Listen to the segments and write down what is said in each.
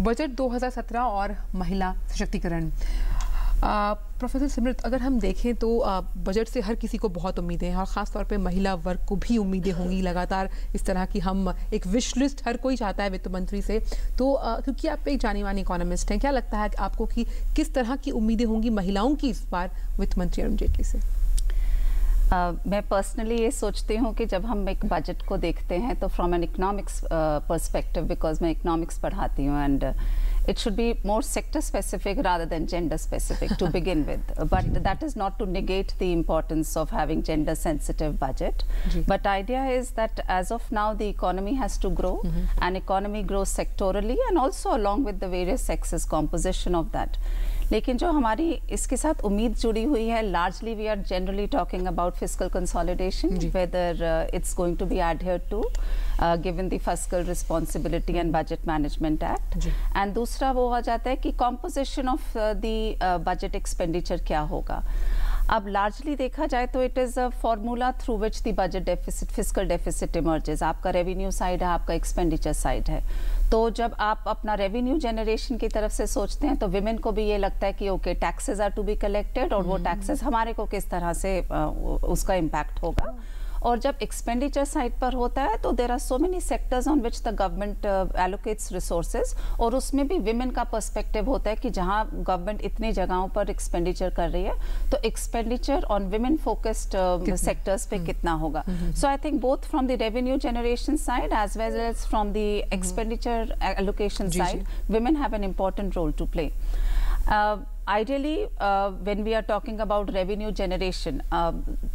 Budget 2017 और महिला सशक्तिकरण। प्रोफेसर सिमरत अगर हम देखें तो बजट से हर किसी को बहुत उम्मीदें हैं और ख़ास तौर पे महिला वर्ग को भी उम्मीदें होंगी लगातार इस तरह की हम एक विश लिस्ट हर कोई चाहता है वित्त मंत्री से। तो आ, क्योंकि आप एक जानी मानी इकोनॉमिस्ट हैं क्या लगता है आपको कि किस तरह की उम्मीदें होंगी महिलाओं की इस बार वित्त मंत्री अरुण जेटली से? मैं पर्सनली ये सोचती हूँ कि जब हम एक बजट को देखते हैं तो from an economics perspective because मैं इकोनॉमिक्स पढ़ाती हूँ and it should be more sector specific rather than gender specific to begin with but that is not to negate the importance of having gender sensitive budget but idea is that as of now the economy has to grow and economy grow sectorally and also along with the various sexes composition of that लेकिन जो हमारी इसके साथ उम्मीद जुड़ी हुई है largely we are generally talking about fiscal consolidation whether it's going to be adhere to given the fiscal responsibility and budget management act and दूसरा वो आ जाता है कि composition of the budget expenditure क्या होगा। अब लार्जली देखा जाए तो it is a formula through which the budget deficit fiscal deficit emerges आपका रेवेन्यू साइड है आपका एक्सपेंडिचर साइड है। तो जब आप अपना रेवेन्यू जनरेशन की तरफ़ से सोचते हैं तो विमेन को भी ये लगता है कि okay taxes are to be collected और वो टैक्सेस हम्म। हमारे को किस तरह से उसका इम्पैक्ट होगा और जब एक्सपेंडिचर साइड पर होता है तो there are so many sectors on which the government allocates resources और उसमें भी विमेन का पर्सपेक्टिव होता है कि जहाँ गवर्नमेंट इतनी जगहों पर एक्सपेंडिचर कर रही है तो expenditure on women focused sectors पे हम्म। कितना होगा? So I think both from the revenue generation side as well as from the expenditure allocation side women have an important role to play uh, ideally when we are talking about revenue generation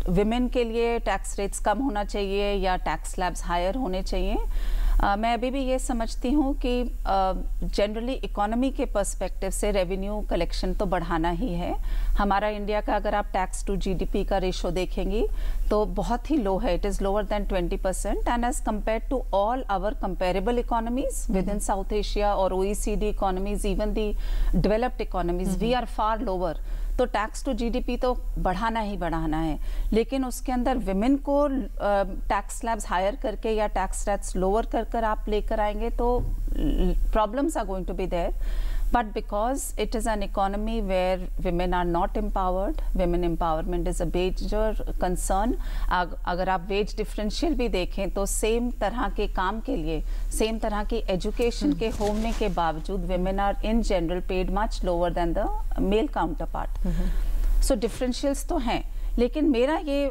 women के लिए tax rates कम होना चाहिए या tax slabs higher होने चाहिए? Uh, मैं अभी भी ये समझती हूँ कि जनरली इकोनॉमी के पर्सपेक्टिव से रेवेन्यू कलेक्शन तो बढ़ाना ही है। हमारा इंडिया का अगर आप टैक्स टू जीडीपी का रेशो देखेंगी तो बहुत ही लो है। It is lower than 20 percent and as compare to all our comparable economies within South Asia और OECD economies even the developed economies we are far lower तो tax to GDP तो बढ़ाना ही बढ़ाना है। लेकिन उसके अंदर विमेन को टैक्स स्लैब्स हायर करके या टैक्स रेट्स लोअर कर कर आप लेकर आएँगे तो problems are going to be there but because it is an economy where women are not empowered women empowerment is a major concern अगर आप वेज डिफरेंशियल भी देखें तो सेम तरह के काम के लिए सेम तरह की एजुकेशन के होने के बावजूद women are in general paid much lower than the male counterpart so differentials तो हैं लेकिन मेरा ये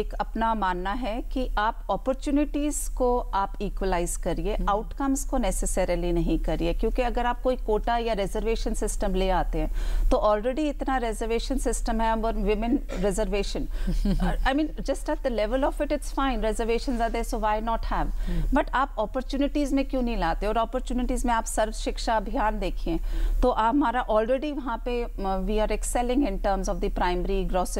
एक अपना मानना है कि आप अपॉर्चुनिटीज़ को आप इक्वलाइज करिए आउटकम्स हम्म। को नेसेसरली नहीं करिए। क्योंकि अगर आप कोई कोटा या रिजर्वेशन सिस्टम ले आते हैं तो ऑलरेडी इतना रिजर्वेशन सिस्टम है और women reservation I mean just at the level of it it's fine reservation are so why not have but आप अपॉर्चुनिटीज़ में क्यों नहीं लाते? और अपॉर्चुनिटीज़ में आप सर्व शिक्षा अभियान देखिए तो हमारा ऑलरेडी वहाँ पे we are excelling in terms of the primary gross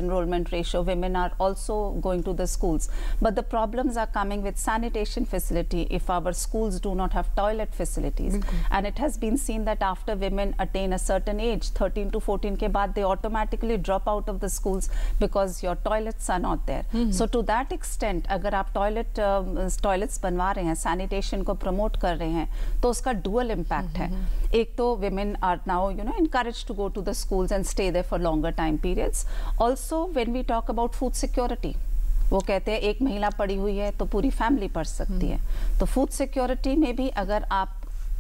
enrolment ratio women are also going to the schools but the problems are coming with sanitation facility if our schools do not have toilet facilities mm -hmm. and it has been seen that after women attain a certain age 13 to 14 ke baad they automatically drop out of the schools because your toilets are not there mm -hmm. so to that extent agar aap toilet uh, toilets बनवा रहे हैं sanitation को promote कर रहे हैं तो उसका dual impact mm -hmm. है एक तो women are now you know encouraged to go to the schools and stay there for longer time periods also when we we talk about food security. वो कहते हैं एक महिला पड़ी हुई है तो पूरी फैमिली पढ़ सकती है। तो फ़ूड सिक्योरिटी में भी अगर आप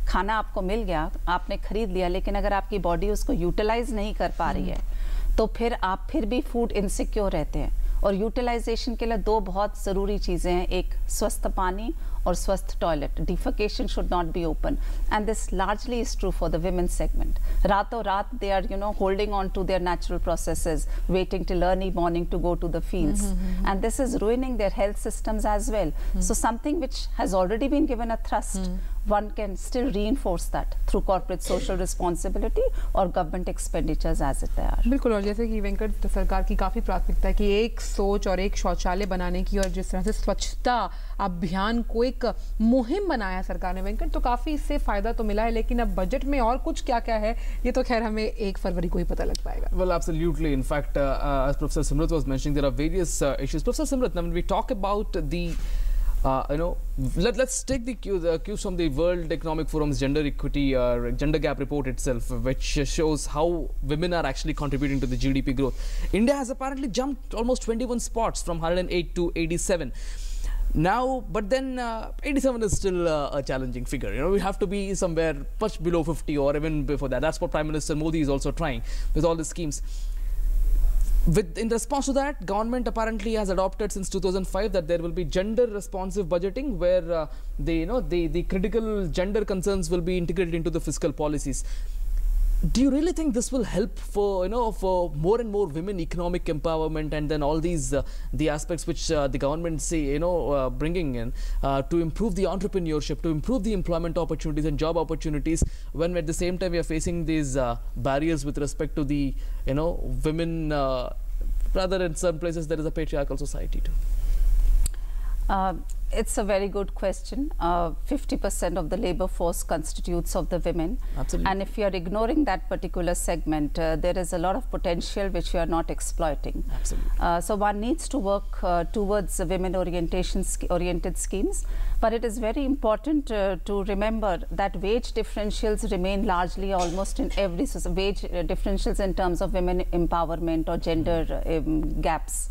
खाना आपको मिल गया आपने खरीद लिया लेकिन अगर आपकी बॉडी उसको यूटिलाइज नहीं कर पा रही है तो फिर आप फिर भी फ़ूड इनसिक्योर रहते हैं। और यूटिलाइजेशन के लिए दो बहुत ज़रूरी चीज़ें हैं। एक स्वस्थ पानी or swasth toilet. Defecation should not be open. And this largely is true for the women's segment. Rat or rat, they are, you know, holding on to their natural processes, waiting till early morning to go to the fields. Mm -hmm. And this is ruining their health systems as well. Mm -hmm. So something which has already been given a thrust mm-hmm. One can still reinforce that through corporate social responsibility or government expenditures as it they are. बिल्कुल और जैसे कि वेंकट सरकार की काफ़ी प्राथमिकता है कि एक सोच और एक शौचालय बनाने की और जिस तरह से स्वच्छता अभियान को एक मुहिम बनाया सरकार ने वेंकट तो काफ़ी इससे फ़ायदा तो मिला है लेकिन अब बजट में और कुछ क्या क्या है ये तो खैर हमें एक फरवरी को ही पता लग पाएगा well absolutely in fact uh, uh, as professor simrat was mentioning there are various uh, issues professor simrat now when we talk about the uh, you know, let, us take the, the cues from the World Economic Forum's gender equity or uh, gender gap report itself, which shows how women are actually contributing to the GDP growth. India has apparently jumped almost 21 spots from 108 to 87 now but then uh, 87 is still uh, a challenging figure. You know we have to be somewhere much below 50 or even before that. That's what prime minister modi is also trying with all the schemes with in response to that government apparently has adopted since 2005 that there will be gender responsive budgeting where uh, the you know the the critical gender concerns will be integrated into the fiscal policies do you really think this will help for you know for more and more women economic empowerment and then all these uh, the aspects which uh, the government say you know uh, bringing in uh, to improve the entrepreneurship to improve the employment opportunities and job opportunities when at the same time we are facing these uh, barriers with respect to the you know women uh, rather in some places there is a patriarchal society too it's a very good question. 50% uh, of the labor force constitutes of the women. Absolutely. And if you are ignoring that particular segment, uh, there is a lot of potential which you are not exploiting. Absolutely. Uh, so one needs to work uh, towards women orientation sch oriented schemes. But it is very important uh, to remember that wage differentials remain largely almost in every wage differentials in terms of women empowerment or gender um, gaps.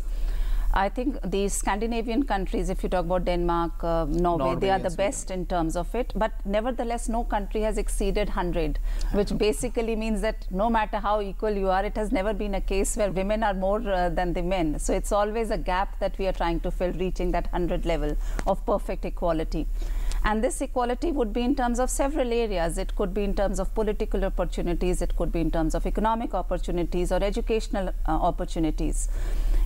I think the Scandinavian countries, if you talk about Denmark, uh, Norway, Norway, they are the best in terms of it. But nevertheless, no country has exceeded 100, which basically means that no matter how equal you are, it has never been a case where women are more uh, than the men. So it's always a gap that we are trying to fill, reaching that 100 level of perfect equality. And this equality would be in terms of several areas. It could be in terms of political opportunities, it could be in terms of economic opportunities or educational uh, opportunities.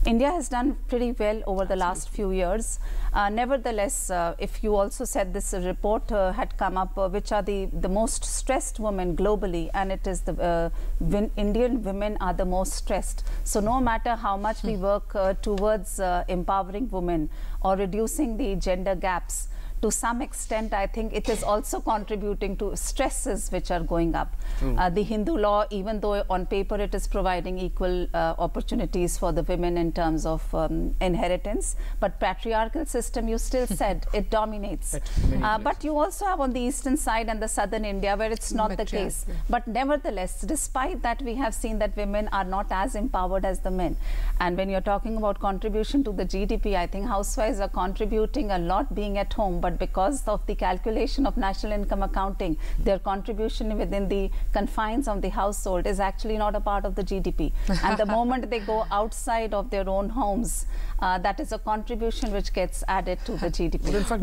India has done pretty well over the last few years. Uh, nevertheless, uh, if you also said this report uh, had come up, uh, which are the, the most stressed women globally, and it is the uh, Indian women are the most stressed. So no matter how much we hmm. work uh, towards empowering women or reducing the gender gaps, to some extent, I think it is also contributing to stresses which are going up. Uh, the Hindu law, even though on paper it is providing equal uh, opportunities for the women in terms of um, inheritance, but patriarchal system, you still said, it dominates. Uh, but you also have on the eastern side and the southern India where it's not the case. But nevertheless, despite that, we have seen that women are not as empowered as the men. And when you're talking about contribution to the GDP, I think housewives are contributing a lot being at home, but but because of the calculation of national income accounting, their contribution within the confines of the household is actually not a part of the GDP. and the moment they go outside of their own homes, uh, that is a contribution which gets added to the GDP. But in fact,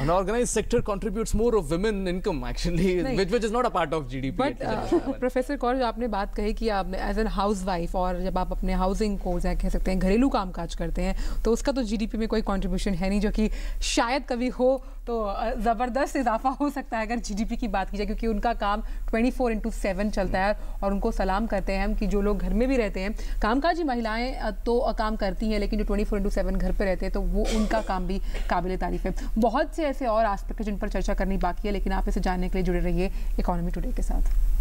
unorganized sector contributes more of women income actually which, which is not a part of GDP but professor uh, Kaur जो आपने बात कही कि आप as an house wife और जब आप अपने हाउसिंग को कह सकते हैं घरेलू काम काज करते हैं तो उसका तो जीडीपी में कोई कंट्रीब्यूशन है नहीं जो कि शायद कभी हो तो ज़बरदस्त इजाफा हो सकता है अगर जीडीपी की बात की जाए, क्योंकि उनका काम 24 फोर इंटू सेवन चलता है और उनको सलाम करते हैं हम कि जो लोग घर में भी रहते हैं। कामकाजी महिलाएँ तो काम करती हैं, लेकिन जो 24 फोर इंटू सेवन घर पर रहते हैं तो वो उनका काम भी काबिल तारीफ़ है। बहुत से ऐसे और आस्पेक्ट जिन पर चर्चा करनी बाकी है, लेकिन आप इसे जानने के लिए जुड़े रहिए इकोनॉमी टुडे के साथ।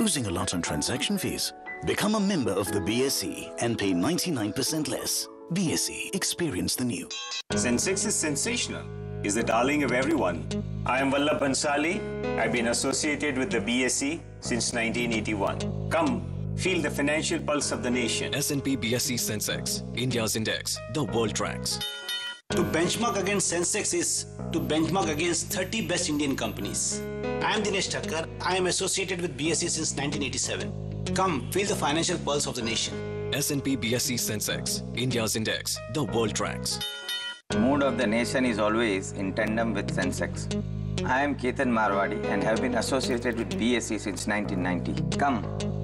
Losing a lot on transaction fees? Become a member of the BSE and pay 99% less. BSE, experience the new. Sensex is sensational is the darling of everyone. I am Vallabh Bhansali. I've been associated with the BSE since 1981. Come, feel the financial pulse of the nation. S&P BSE Sensex, India's index, the world tracks. To benchmark against Sensex is to benchmark against 30 best Indian companies. I am Dinesh Thakkar. I am associated with BSE since 1987. Come, feel the financial pulse of the nation. S&P BSE Sensex, India's index, the world tracks. Mood of the nation is always in tandem with Sensex. I am Ketan Marwadi and have been associated with BSE since 1990. Come,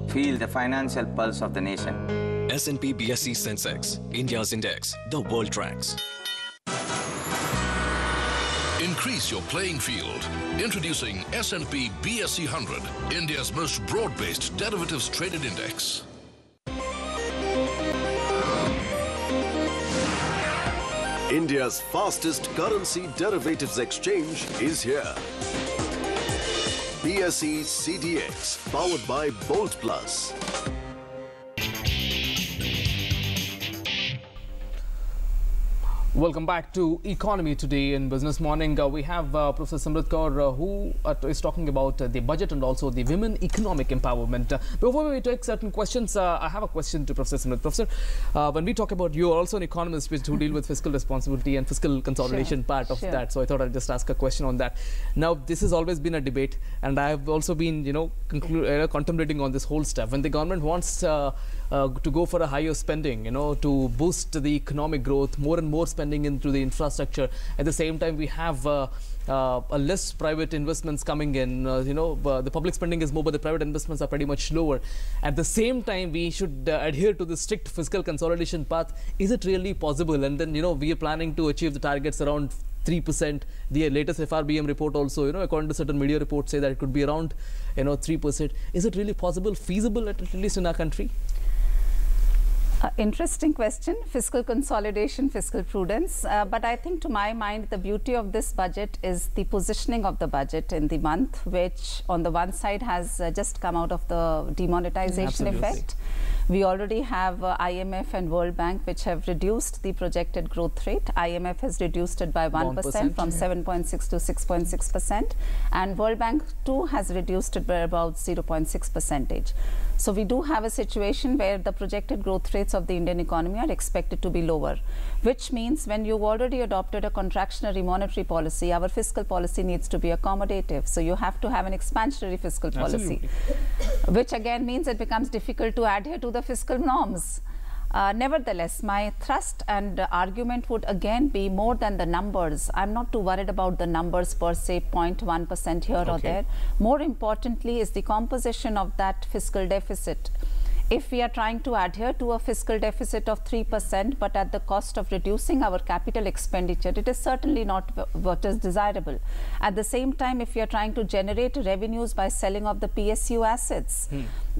feel the financial pulse of the nation. S&P BSE Sensex, India's index, the world tracks. Increase your playing field. Introducing S&P BSE 100, India's most broad-based derivatives traded index. India's fastest currency derivatives exchange is here. BSE CDX, powered by Bolt Plus. Welcome back to Economy Today in Business Morning. Uh, we have uh, Professor Simrat Kaur uh, who uh, is talking about uh, the budget and also the women economic empowerment. Uh, before we take certain questions, uh, I have a question to Professor Simrat. Professor, uh, when we talk about you are also an economist which who deal with fiscal responsibility and fiscal consolidation Sure, part of sure. that. So I thought I'd just ask a question on that. Now, this has always been a debate, and I have also been, you know, conclu- uh, contemplating on this whole stuff. When the government wants uh, uh, to go for a higher spending, you know, to boost the economic growth, more and more spending into the infrastructure. At the same time, we have uh, uh, a less private investments coming in. Uh, you know, uh, the public spending is more, but the private investments are pretty much lower. At the same time, we should uh, adhere to the strict fiscal consolidation path. Is it really possible? And then, you know, we are planning to achieve the targets around 3%. The latest FRBM report also, you know, according to certain media reports, say that it could be around, you know, 3%. Is it really possible, feasible, at least in our country? Uh, interesting question fiscal consolidation fiscal prudence. Uh, but i think to my mind the beauty of this budget is the positioning of the budget in the month which on the one side has uh, just come out of the demonetization Absolutely. effect. We already have uh, imf and world bank which have reduced the projected growth rate. Imf has reduced it by 1% 1%, from yeah. 7.6 to 6.6 percent. And world bank too has reduced it by about 0.6 percentage so we do have a situation where the projected growth rates of the Indian economy are expected to be lower, which means when you've already adopted a contractionary monetary policy, our fiscal policy needs to be accommodative. So you have to have an expansionary fiscal policy, which again means it becomes difficult to adhere to the fiscal norms. Uh, nevertheless, my thrust and uh, argument would again be more than the numbers. I'm not too worried about the numbers per se, 0.1% here or there. More importantly, is the composition of that fiscal deficit. If we are trying to adhere to a fiscal deficit of 3%, but at the cost of reducing our capital expenditure, it is certainly not what is desirable. At the same time, if we are trying to generate revenues by selling off the PSU assets,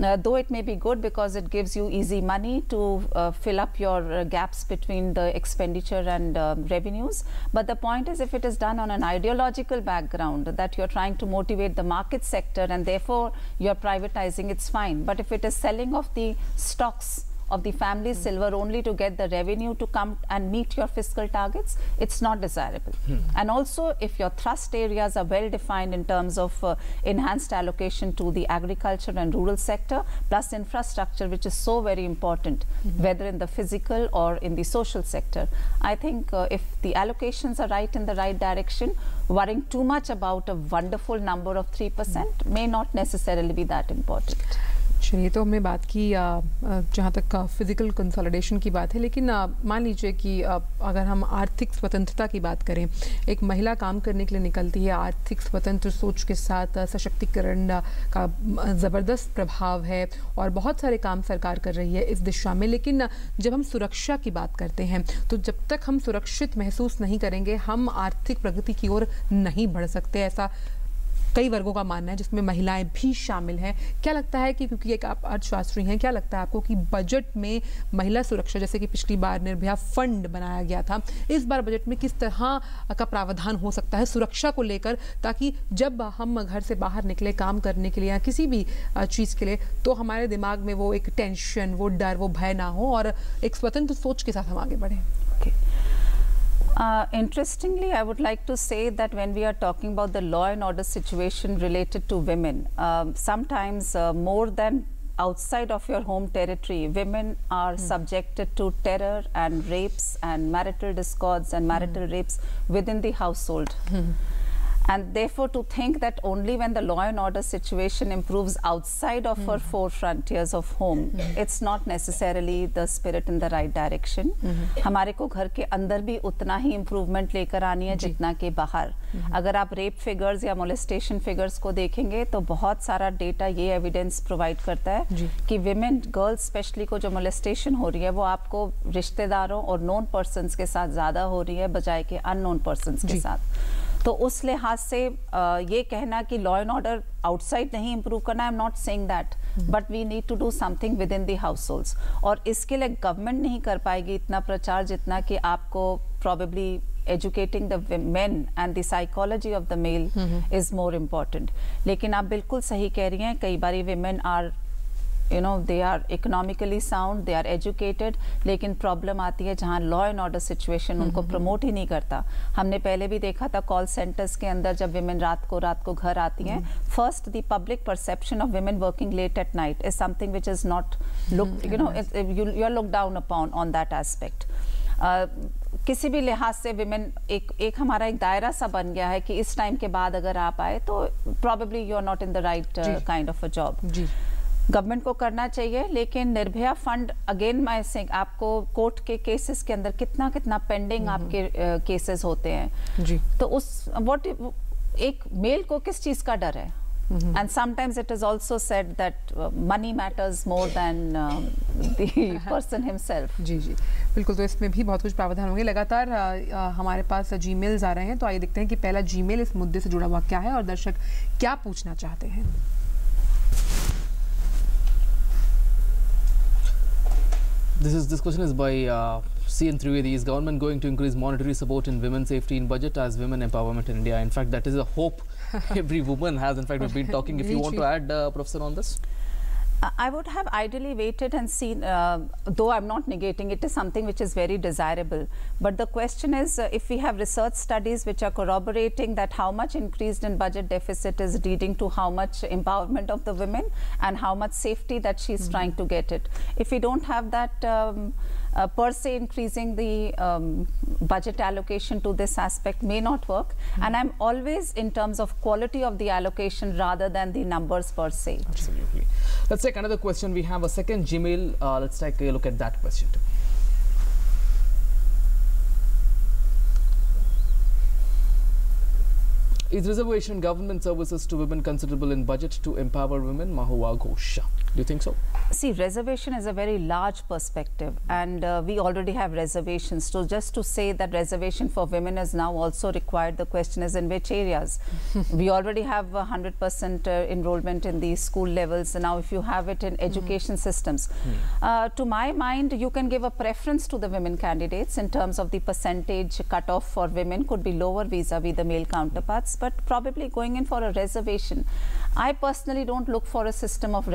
uh, though it may be good because it gives you easy money to uh, fill up your uh, gaps between the expenditure and um, revenues. But the point is, if it is done on an ideological background that you're trying to motivate the market sector and therefore you're privatizing, it's fine. But if it is selling of the stocks of the family silver only to get the revenue to come and meet your fiscal targets, it's not desirable. And also, if your thrust areas are well defined in terms of uh, enhanced allocation to the agriculture and rural sector, plus infrastructure, which is so very important, whether in the physical or in the social sector, I think uh, if the allocations are right in the right direction, worrying too much about a wonderful number of 3% may not necessarily be that important. चलिए तो हमने बात की जहाँ तक physical consolidation की बात है, लेकिन मान लीजिए कि अगर हम आर्थिक स्वतंत्रता की बात करें, एक महिला काम करने के लिए निकलती है, आर्थिक स्वतंत्र सोच के साथ सशक्तिकरण का ज़बरदस्त प्रभाव है, और बहुत सारे काम सरकार कर रही है इस दिशा में, लेकिन जब हम सुरक्षा की बात करते हैं तो जब तक हम सुरक्षित महसूस नहीं करेंगे, हम आर्थिक प्रगति की ओर नहीं बढ़ सकते, ऐसा कई वर्गों का मानना है जिसमें महिलाएँ भी शामिल हैं क्या लगता है कि क्योंकि एक आप अर्थशास्त्री हैं, क्या लगता है आपको कि बजट में महिला सुरक्षा, जैसे कि पिछली बार निर्भया फंड बनाया गया था, इस बार बजट में किस तरह का प्रावधान हो सकता है सुरक्षा को लेकर, ताकि जब हम घर से बाहर निकले काम करने के लिए या किसी भी चीज़ के लिए तो हमारे दिमाग में वो एक टेंशन, वो डर, वो भय ना हो और एक स्वतंत्र सोच के साथ हम आगे बढ़ें Okay. Uh, interestingly, I would like to say that when we are talking about the law and order situation related to women, um, sometimes uh, more than outside of your home territory, women are subjected to terror and rapes and marital discords and marital rapes within the household. And therefore, to think that only when the law and order situation improves outside of our four frontiers of home, it's not necessarily the spirit in the right direction. हमारे को घर के अंदर भी उतना ही improvement लेकर आनी है जितना कि बाहर। अगर आप रेप फिगर्स या मोलेस्टेशन फिगर्स को देखेंगे तो बहुत सारा डेटा ये एविडेंस प्रोवाइड करता है कि विमेन गर्ल्स स्पेशली को जो मोलेस्टेशन हो रही है वो आपको रिश्तेदारों और नोन पर्सनस के साथ ज़्यादा हो रही है बजाय के अननोन पर्सनस के साथ। तो उस लिहाज से ये कहना कि लॉ एंड ऑर्डर आउटसाइड नहीं इंप्रूव करना I am not saying that but we need to do something within the households और इसके लिए गवर्नमेंट नहीं कर पाएगी इतना प्रचार जितना कि आपको probably educating wi- men and the psychology of the male is more important. लेकिन आप बिल्कुल सही कह रही हैं कई बार women are you know they are economically sound they are educated लेकिन प्रॉब्लम आती है जहाँ लॉ एंड ऑर्डर सिचुएशन उनको प्रमोट ही नहीं करता। हमने पहले भी देखा था कॉल सेंटर्स के अंदर जब विमेन रात को रात को घर आती हैं first the public perception of women working late at night is something which is not look you know you are look down upon on that aspect किसी भी लिहाज से विमेन एक एक हमारा एक दायरा सा बन गया है कि इस टाइम के बाद अगर आप आए तो probably you are not in the right kind of a job ji. Government को करना चाहिए लेकिन निर्भया फंड अगेन मैं सिंह आपको कोर्ट के केसेस के अंदर कितना कितना पेंडिंग आपके केसेस होते हैं। जी। तो उस व्हाट एक मेल को किस चीज़ का डर है? And sometimes it is also set that money matters more than the person himself जी जी। बिल्कुल तो इसमें भी बहुत कुछ प्रावधान होंगे। लगातार हमारे पास जी जीमेल्स आ रहे हैं तो आइए देखते हैं कि पहला जीमेल इस मुद्दे से जुड़ा हुआ क्या है और दर्शक क्या पूछना चाहते हैं। This is this question is by uh, CN Trivedi. Is government going to increase monetary support in women's safety in budget as women empowerment in India? In fact, that is a hope every woman has. In fact, we've been talking. If you want to add, uh, Professor, on this. I- would have ideally waited and seen, uh, though I'm not negating, it is something which is very desirable. But the question is uh, if we have research studies which are corroborating that how much increased in budget deficit is leading to how much empowerment of the women and how much safety that she's trying to get it. If we don't have that, um, uh, per se increasing the um, budget allocation to this aspect may not work. And I'm always in terms of quality of the allocation rather than the numbers per se. Absolutely. Let's take another question. We have a second Gmail. Uh, let's take a look at that question too. Is reservation government services to women considerable in budget to empower women? Mahua Ghosha. Do you think so? See, reservation is a very large perspective, and uh, we already have reservations. So, just to say that reservation for women is now also required, the question is in which areas? we already have 100% uh, enrollment in the school levels. And now, if you have it in education systems, uh, to my mind, you can give a preference to the women candidates in terms of the percentage cutoff for women could be lower vis a vis the male counterparts, but probably going in for a reservation. I personally don't look for a system of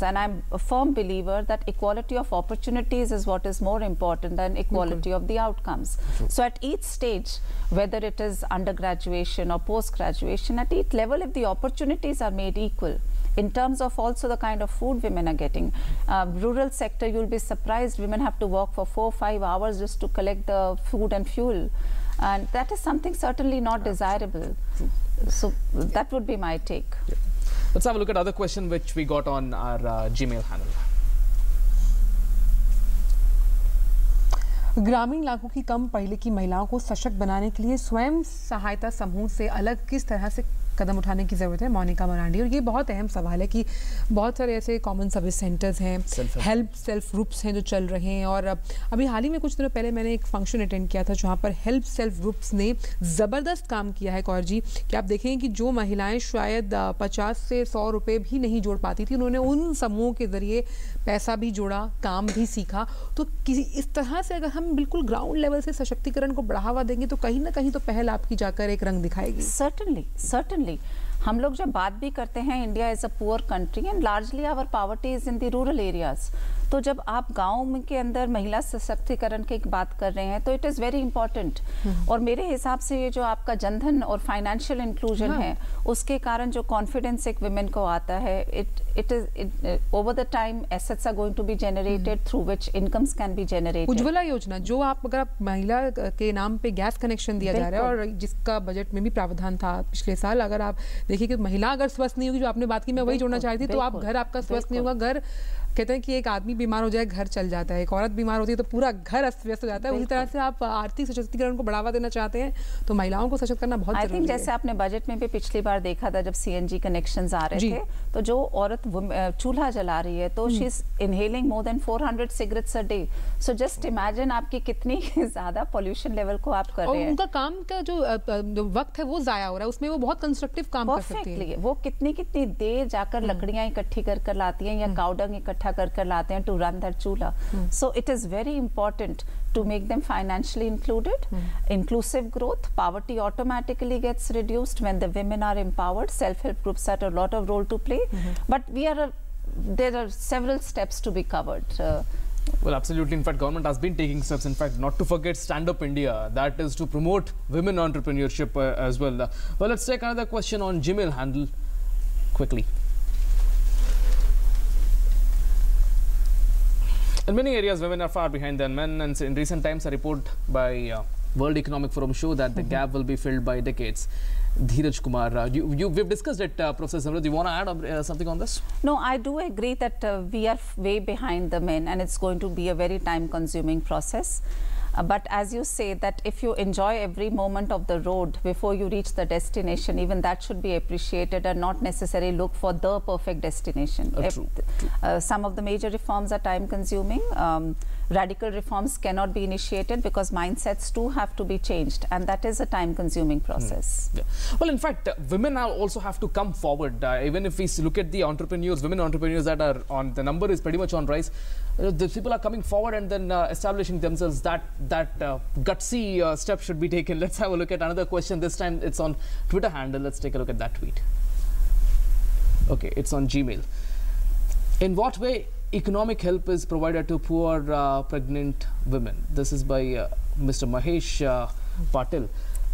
and I'm a firm believer that equality of opportunities is what is more important than equality of the outcomes. So, at each stage, whether it is undergraduation or post graduation, at each level, if the opportunities are made equal, in terms of also the kind of food women are getting. Uh, rural sector, you'll be surprised women have to work for four, five hours just to collect the food and fuel. And that is something certainly not desirable. So that would be my take. Let's have a look at other question which we got on our uh, Gmail handle. ग्रामीण इलाकों की कम पढ़ी लिखी महिलाओं को सशक्त बनाने के लिए स्वयं सहायता समूह से अलग किस तरह से कदम उठाने की ज़रूरत है मोनिका मरांडी। और ये बहुत अहम सवाल है कि बहुत सारे ऐसे कॉमन सर्विस सेंटर्स हैं हेल्प सेल्फ ग्रुप्स हैं जो चल रहे हैं। और अभी हाल ही में कुछ दिनों पहले मैंने एक फ़ंक्शन अटेंड किया था जहाँ पर हेल्प सेल्फ ग्रुप्स ने ज़बरदस्त काम किया है कौर जी। कि आप देखें कि जो महिलाएँ शायद पचास से सौ रुपये भी नहीं जोड़ पाती थी उन्होंने उन समूहों के ज़रिए पैसा भी जोड़ा काम भी सीखा। तो किसी इस तरह से अगर हम बिल्कुल ग्राउंड लेवल से सशक्तिकरण को बढ़ावा देंगे तो कहीं ना कहीं तो पहल आपकी जाकर एक रंग दिखाएगी। Certainly, certainly. हम लोग जब बात भी करते हैं India is a poor country and largely our poverty is in the rural areas तो जब आप गाँव के अंदर महिला सशक्तिकरण की बात कर रहे हैं तो इट इज़ वेरी इंपॉर्टेंट और मेरे हिसाब से ये जो आपका जनधन और फाइनेंशियल इंक्लूजन हाँ। है उसके कारण जो कॉन्फिडेंस एक वुमेन को आता है it it is over the time assets are going to be generated through which incomes can be generated Ujjwala Yojana जो आप अगर आप महिला के नाम पे गैस कनेक्शन दिया जा रहा है और जिसका बजट में भी प्रावधान था पिछले साल अगर आप देखिए कि महिला अगर स्वस्थ नहीं होगी जो आपने बात की मैं वही जोड़ना चाहती थी तो आप घर आपका स्वस्थ नहीं। होगा घर कहते हैं कि एक आदमी बीमार हो जाए घर चल जाता है। एक औरत बीमार होती है तो पूरा घर अस्त व्यस्त हो जाता है। उसी तरह से आप आर्थिक सशक्तिकरण को बढ़ावा देना चाहते हैं तो महिलाओं को सशक्त करना बहुत आई ज़रूरी थिंक है। जैसे आपने बजट में भी पिछली बार देखा था जब सीएनजी कनेक्शंस आ रहे थे तो जो औरत चूल्हा जला रही है तो she is inhaling more than 400 cigarettes a day so just imagine आपकी कितनी ज़्यादा पोल्यूशन लेवल को आप कर रहे हैं। उनका काम का जो जो वक्त है वो जाया हो रहा है। उसमें वो बहुत कंस्ट्रक्टिव काम कर सकती है। वो कितनी कितनी देर जाकर लकड़ियाँ इकट्ठी कर कर लाती हैं या काउडंग इकट्ठी इकट्ठा कर कर लाते हैं टू रन दैट चूल्हा so it is very important to make them financially included. Inclusive growth, poverty automatically gets reduced when the women are empowered. Self-help groups have a lot of role to play. But we are, a, there are several steps to be covered. Uh, Well, absolutely. In fact, government has been taking steps. In fact, not to forget Stand Up India. That is to promote women entrepreneurship uh, as well. Uh, well, let's take another question on Gmail handle quickly. In many areas, women are far behind than men, and in recent times, a report by uh, World Economic Forum show that the gap will be filled by decades. Dheeraj Kumar, uh, you, you, we've discussed it, uh, Professor Simrat. Do you want to add uh, something on this? No, I do agree that uh, we are way behind the men and it's going to be a very time consuming process. Uh, but as you say that if you enjoy every moment of the road before you reach the destination, even that should be appreciated and not necessarily look for the perfect destination. Uh, If- true, uh, some of the major reforms are time consuming. Um, radical reforms cannot be initiated because mindsets too have to be changed and that is a time consuming process. Yeah. Well, in fact, uh, women also have to come forward. Uh, even if we look at the entrepreneurs, women entrepreneurs that are on, the number is pretty much on rise. Uh, the people are coming forward and then uh, establishing themselves. That that uh, gutsy uh, step should be taken. Let's have a look at another question. This time it's on Twitter handle. Let's take a look at that tweet. Okay, it's on Gmail. In what way economic help is provided to poor uh, pregnant women? This is by uh, Mr. Mahesh uh, Patil.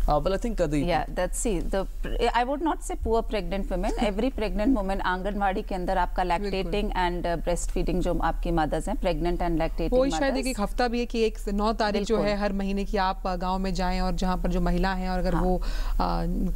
Uh, well, I think uh, the yeah, that's see the I would not say poor pregnant women. Every pregnant woman anganwadi के अंदर आपका lactating and breast feeding जो आपकी mother's हैं pregnant and lactating कोई शायद एक हफ़्ता भी है कि एक नौ तारीख जो है हर महीने की आप गाँव में जाएँ और जहाँ पर जो महिला हैं और अगर हाँ. वो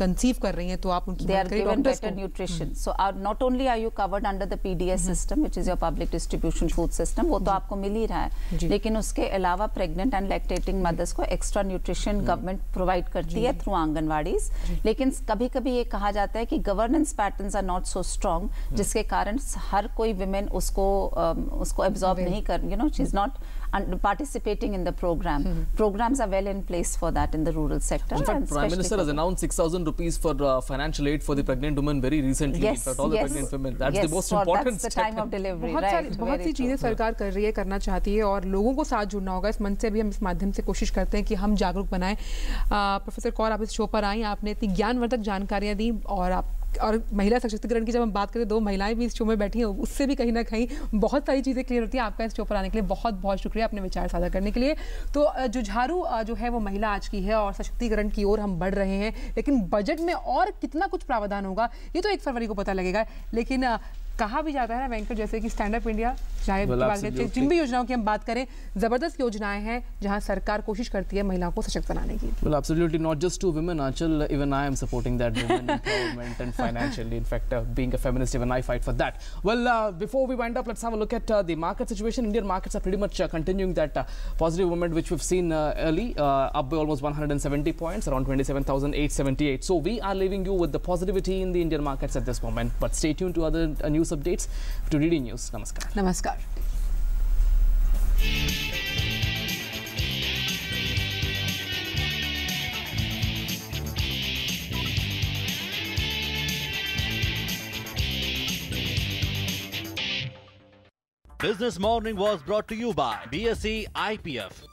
कंसीव कर रही हैं तो आप उनकी they're given better nutrition so not only are you covered under the PDS system which is your public distribution food system वो तो आपको मिल ही रहा है लेकिन उसके अलावा प्रेग्नेंट एंड लैक्टेटिंग मदर्स को एक्स्ट्रा न्यूट्रिशन गवर्नमेंट प्रोवाइड करती होती है थ्रू आंगनवाड़ी लेकिन कभी कभी ये कहा जाता है कि governance pattern are not so strong जिसके कारण हर कोई विमेन उसको उसको एब्जॉर्ब नहीं कर you know she is not participating in the program. Mm -hmm. Programs are well in place for that in the rural sector. In fact, Prime Minister has announced 6,000 rupees for uh, financial aid for the pregnant women very recently. Yes, fact, all the pregnant women. That's yes, the most important that's the step. time of delivery, बहुत right? बहुत सी. चीज़ें सरकार कर रही है करना चाहती है और लोगों को साथ जुड़ना होगा इस मंच से भी हम इस माध्यम से कोशिश करते हैं कि हम जागरूक बनाएँ प्रोफेसर कौर आप इस शो पर आई आपने इतनी ज्ञानवर्धक जानकारियाँ दी और आप और महिला सशक्तिकरण की जब हम बात करें, दो महिलाएँ भी इस शो में बैठी हैं, उससे भी कहीं ना कहीं बहुत सारी चीज़ें क्लियर होती हैं आपका इस शो पर आने के लिए। बहुत बहुत शुक्रिया अपने विचार साझा करने के लिए। तो जुझारू जो है वो महिला आज की है और सशक्तिकरण की ओर हम बढ़ रहे हैं, लेकिन बजट में और कितना कुछ प्रावधान होगा, ये तो एक फरवरी को पता लगेगा। लेकिन कहा भी जाता है ना वेंकट जैसे कि स्टैंड अप इंडिया चाहे. जिन भी योजनाओं की हम बात करें ज़बरदस्त योजनाएँ हैं जहाँ सरकार कोशिश करती है महिलाओं को सशक्त बनाने की Well, absolutely not just to women, Achal. Even I am supporting that women empowerment and financially. In fact, uh, being a feminist, even I fight for that. Well, uh, before we wind up, let's have a look at uh, the market situation. Indian markets are pretty much uh, continuing that uh, positive movement which we've seen uh, early, uh, up by almost 170 points, around 27,878. So we are leaving you with the positivity in the Indian markets at this moment. But stay tuned to other uh, news updates to DD News. Namaskar. Namaskar. Business Morning was brought to you by BSE IPF.